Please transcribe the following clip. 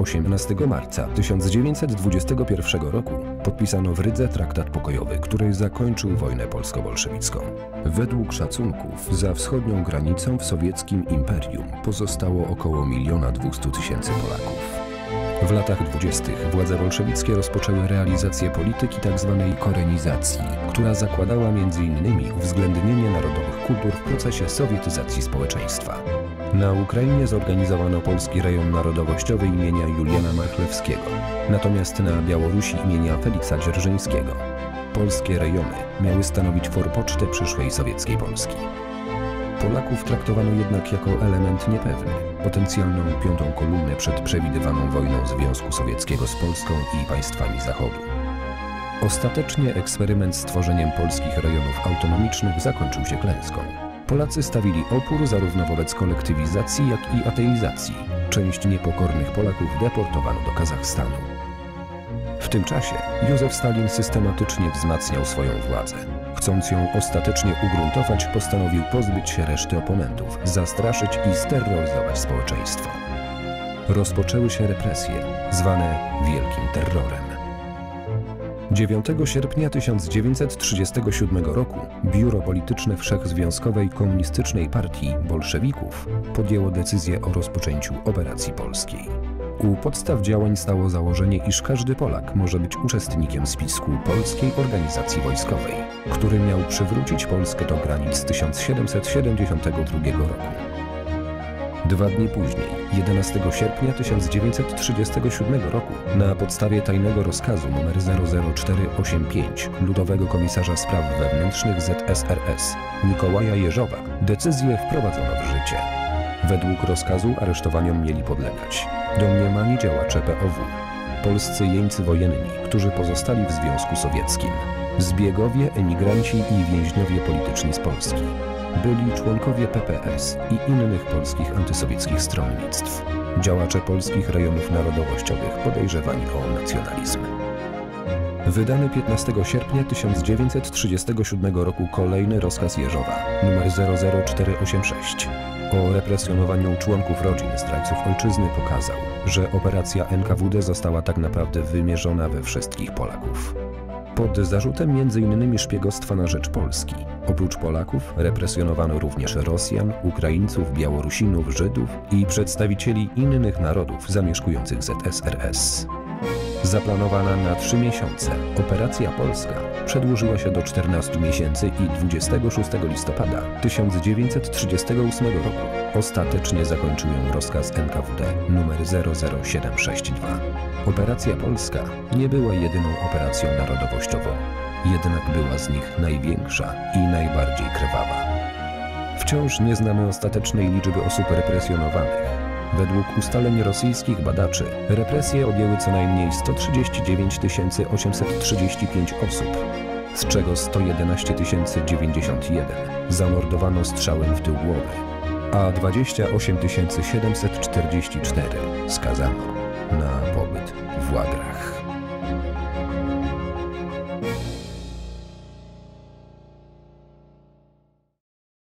18 marca 1921 roku podpisano w Rydze traktat pokojowy, który zakończył wojnę polsko-bolszewicką. Według szacunków za wschodnią granicą w sowieckim imperium pozostało około miliona 200 tysięcy Polaków. W latach dwudziestych władze bolszewickie rozpoczęły realizację polityki tzw. korenizacji, która zakładała m.in. uwzględnienie narodowych kultur w procesie sowietyzacji społeczeństwa. Na Ukrainie zorganizowano Polski Rejon Narodowościowy imienia Juliana Marchlewskiego, natomiast na Białorusi imienia Feliksa Dzierżyńskiego. Polskie rejony miały stanowić forpocztę przyszłej sowieckiej Polski. Polaków traktowano jednak jako element niepewny, potencjalną piątą kolumnę przed przewidywaną wojną Związku Sowieckiego z Polską i państwami Zachodu. Ostatecznie eksperyment z tworzeniem polskich rejonów autonomicznych zakończył się klęską. Polacy stawili opór zarówno wobec kolektywizacji, jak i ateizacji. Część niepokornych Polaków deportowano do Kazachstanu. W tym czasie Józef Stalin systematycznie wzmacniał swoją władzę. Chcąc ją ostatecznie ugruntować, postanowił pozbyć się reszty oponentów, zastraszyć i steroryzować społeczeństwo. Rozpoczęły się represje, zwane Wielkim Terrorem. 9 sierpnia 1937 roku Biuro Polityczne Wszechzwiązkowej Komunistycznej Partii Bolszewików podjęło decyzję o rozpoczęciu operacji polskiej. U podstaw działań stało założenie, iż każdy Polak może być uczestnikiem spisku Polskiej Organizacji Wojskowej, który miał przywrócić Polskę do granic 1772 roku. Dwa dni później, 11 sierpnia 1937 roku, na podstawie tajnego rozkazu nr 00485 Ludowego Komisarza Spraw Wewnętrznych ZSRS Mikołaja Jeżowa decyzję wprowadzono w życie. Według rozkazu aresztowaniom mieli podlegać domniemani działacze POW, polscy jeńcy wojenni, którzy pozostali w Związku Sowieckim, zbiegowie, emigranci i więźniowie polityczni z Polski. Byli członkowie PPS i innych polskich antysowieckich stronnictw, działacze polskich rejonów narodowościowych podejrzewani o nacjonalizm. Wydany 15 sierpnia 1937 roku kolejny rozkaz Jeżowa nr 00486 o represjonowaniu członków rodzin zdrajców ojczyzny pokazał, że operacja NKWD została tak naprawdę wymierzona we wszystkich Polaków. Pod zarzutem m.in. szpiegostwa na rzecz Polski, oprócz Polaków represjonowano również Rosjan, Ukraińców, Białorusinów, Żydów i przedstawicieli innych narodów zamieszkujących ZSRS. Zaplanowana na trzy miesiące. Operacja polska. Przedłużyła się do 14 miesięcy i 26 listopada 1938 roku. Ostatecznie zakończył ją rozkaz NKWD nr 00762. Operacja polska nie była jedyną operacją narodowościową, jednak była z nich największa i najbardziej krwawa. Wciąż nie znamy ostatecznej liczby osób represjonowanych, Według ustaleń rosyjskich badaczy represje objęły co najmniej 139 835 osób, z czego 111 091 zamordowano strzałem w tył głowy, a 28 744 skazano na pobyt w łagrach.